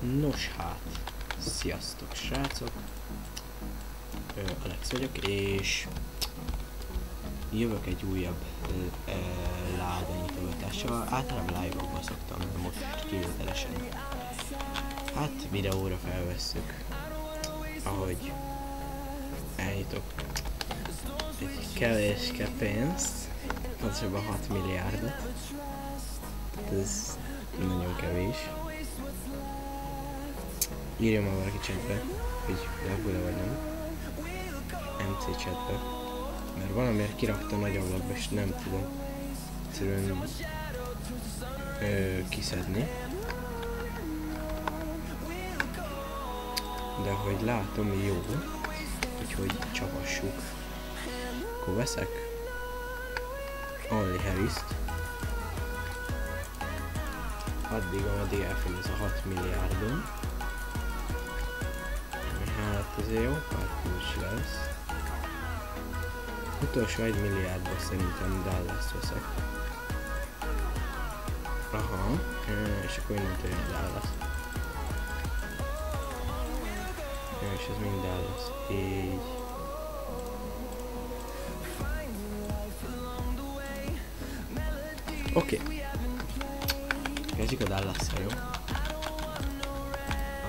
Nos hát, sziasztok srácok! Ö, Alex vagyok, és jövök egy újabb láda nyitogatással. Általában live-okban szoktam, de most kivételesen. Hát videóra felvesszük, ahogy elnyitok egy kevéske pénzt, pontosabban 6 milliárdot. Ez nagyon kevés. Írja már valaki chatbe, hogy lebúle vagy nem. MC chatbe. Mert valamiért kirakta nagy ablakba, és nem tudom egyszerűen kiszedni. De hogy látom, jó. Úgyhogy csapassuk. Akkor veszek Only Harris-t. Addig, ameddig elfogy ez a 6 milliárdon. Azért jó pár kulcs lesz. Utolsó 1 milliárdban szerintem Dallas veszek. Aha, és akkor innentől jön Dallas. És ez mind Dallas. Így. Oké. Okay. Kezdjük a dallas jó?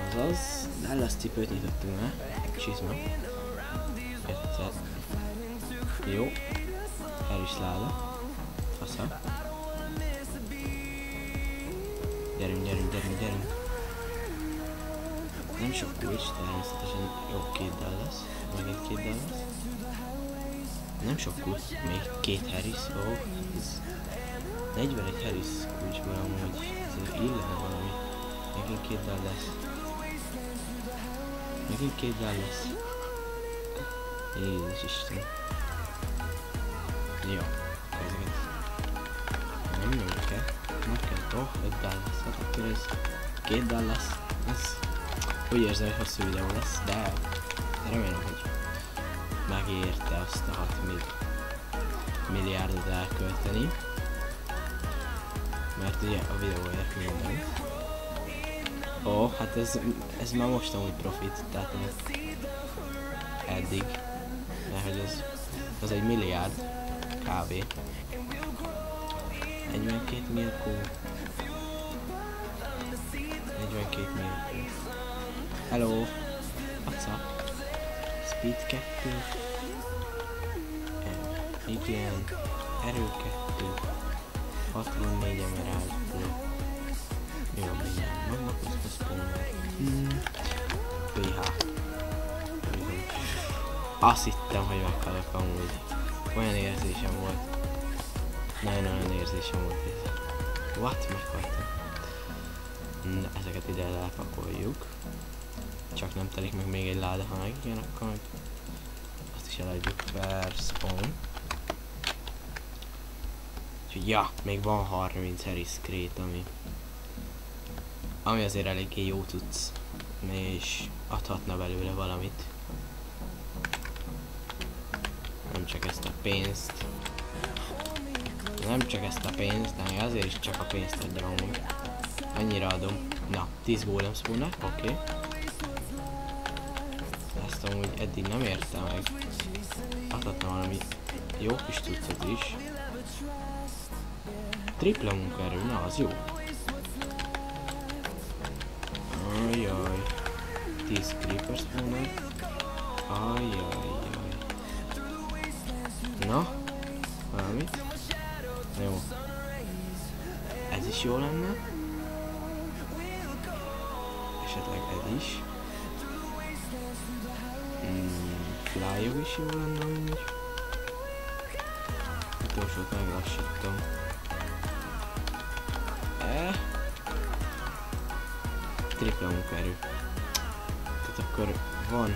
Azaz, Dallas cipőt nyitottunk le. Csizma. Egyszer. Jó. El is láda. Fasza. Gyerünk, gyerünk, gyerünk, gyerünk. Nem sok kulcs, természetesen jó két Dallas. Megint két Dallas. Nem sok kulcs, még két Harris. Ó, oh, ez 41 Harris kulcsból amúgy azért illene valami. Megint két dal lesz. Megint két dal lesz. Jézus Isten. Jó, ezeket nem nyomjuk el. Meg kell, oh, öt dal lesz. Hát akkor ez két dal lesz. Ez úgy érzem, hogy hosszú videó lesz, de remélem, hogy megérte azt a 6 milliárdot elkölteni mert ugye a videóért minden. Ó, hát ez, ez már most amúgy profit, tehát eddig, de hogy ez, az egy milliárd kb. 42 millió 42 millió Hello! What's up? Speed 2 Igen, erő 2 64 emerald. PH. Azt hittem, hogy meghalok amúgy. Olyan érzésem volt. Nagyon olyan érzésem volt ez. What? Meghaltam. Na, ezeket ide elpakoljuk. Csak nem telik meg még egy láda, ha meg igen, akkor azt is eladjuk per spawn. Úgyhogy ja, még van 30 Harris Crate, ami, ami azért eléggé jó tudsz, és adhatna belőle valamit. Nem csak ezt a pénzt. Nem csak ezt a pénzt, de azért is csak a pénzt adja amúgy. Annyira adom. Na, 10 golem spawner, oké. Okay. Ezt amúgy eddig nem értem meg. Adhatna valami jó kis tucat is. Tripla munkaerő, na az jó. 10 creeper spawner. Ajajaj. Na? Valamit? Jó. Ez is jó lenne. Esetleg ez is. Mm, flyog is jó lenne amúgy. Utolsót meglassítom. tripla munkaerő. Akkor van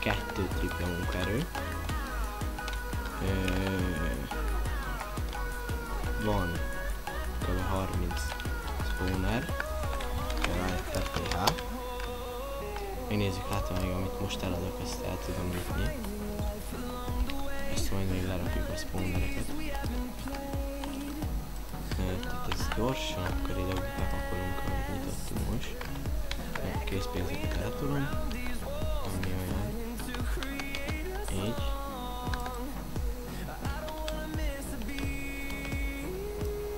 kettő tripla munkaerő. Ö, van kb. 30 spawner. Rajta PH. Megnézzük hát, még amit most eladok, ezt el tudom nyitni. Ezt majd még lerakjuk a spawnereket. Tehát ez gyorsan, akkor ide bepakolunk, amit nyitottunk most. Készpénzeket eltolom. Ami olyan. Így.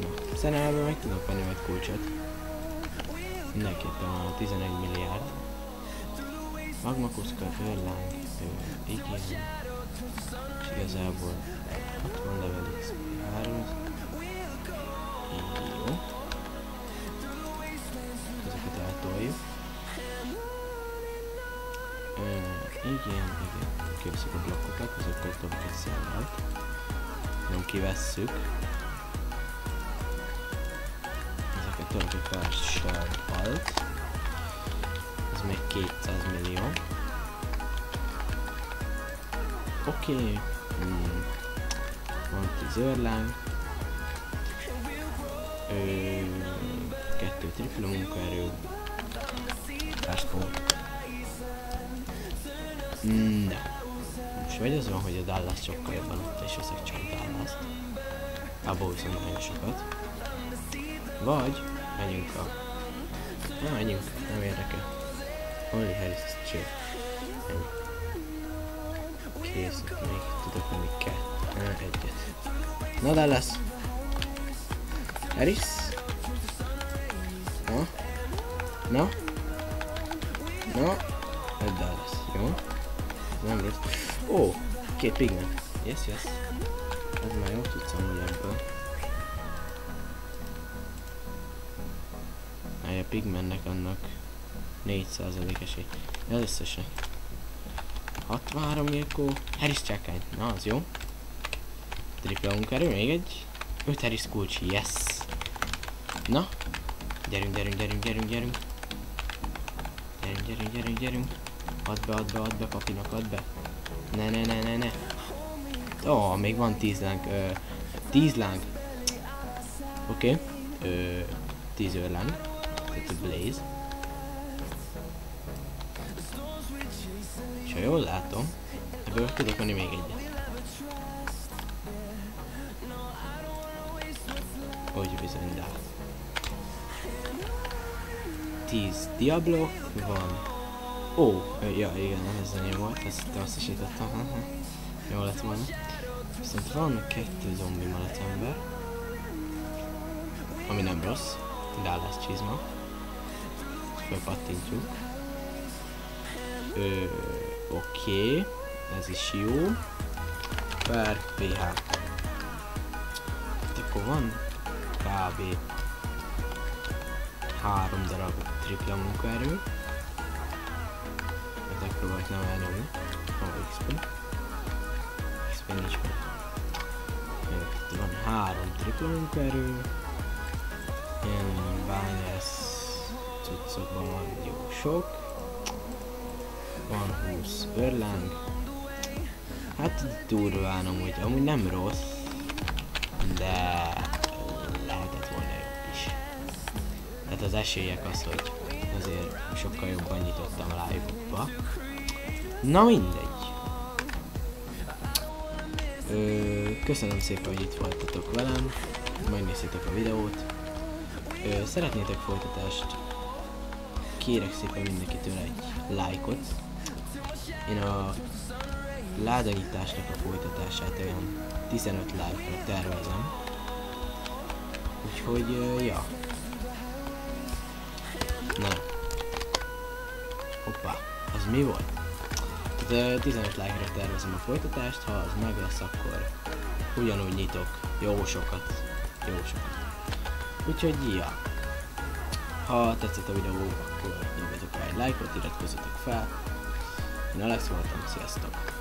Na, szerintem meg tudok venni egy kulcsot. Mindenképpen van 11 milliárd. Magma kuszka, hörláng, igen. És igazából 60 level XP 3. Jó. Ezeket eltoljuk. Igen, igen. Kiveszünk a blokkokat, azokkal tovább beszélhet. Nem kivesszük. Ezeket töltjük alt. Ez még 200 millió. Oké. Okay. Hmm. Van 10 őrláng. Ö, kettő tripla munkaerő. Párspont. Na. Most vagy az van, hogy a Dallas sokkal jobban ott, és veszek csak Dallas-t. Abból viszont nagyon sokat. Vagy menjünk a... Na, menjünk, nem érdekel. Only Harris chill. Ennyi. Kész, még tudok venni kettő. Egyet. Na, Dallas! Harris? Na? Na? Na? Egy Dallas, jó? Nem rossz. Ó, két pigment. Yes, yes. Ez már jó tudsz amúgy ebből. a pigmentnek annak 4% esély. Ez összesen. 63 Mirko. Harris csákány. Na, az jó. Tripla munkaerő, még egy. 5 Harris kulcs, yes. Na. Gyerünk, gyerünk, gyerünk, gyerünk, gyerünk. Gyerünk, gyerünk, gyerünk, gyerünk. Add be, add be, add be, papinak, add be. Ne, ne, ne, ne, ne. Ó, oh, még van 10 láng. Ö, 10 láng. Oké. Okay. 10 őrláng. Tehát a blaze. És ha jól látom, ebből tudok venni még egyet. Hogy bizony, de. 10 Diablo van. Ó, oh, ja igen, ez enyém volt, ezt azt is hittettem. Jó lett volna. Viszont van kettő zombi malac ember. Ami nem rossz. Dallas csizma. Fölpattintjuk. Ö, Oké, okay. ez is jó. Per PH. Akkor van kb. három darab tripla munkaerő. Ezek próbálják nem elnyomni. Oh, XP. XP nincs meg. Itt van három tripla munkaerő. Ilyen bányász cuccokban van jó sok van 20 örláng. Hát durván amúgy, amúgy nem rossz, de lehetett volna jobb is. Tehát az esélyek az, hogy azért sokkal jobban nyitottam live-okba. Na mindegy. Ö, köszönöm szépen, hogy itt voltatok velem, megnéztétek a videót. Ö, szeretnétek folytatást? Kérek szépen mindenkitől egy lájkot, én a ládanyításnak a folytatását olyan 15 live-ra tervezem. Úgyhogy, uh, ja. Mi volt? Tehát, uh, 15 like-ra tervezem a folytatást, ha az meg lesz, akkor ugyanúgy nyitok jó sokat. Jó sokat. Úgyhogy, ja. Ha tetszett a videó, akkor nyomjatok rá egy lájkot, iratkozzatok fel, én Alex voltam, sziasztok!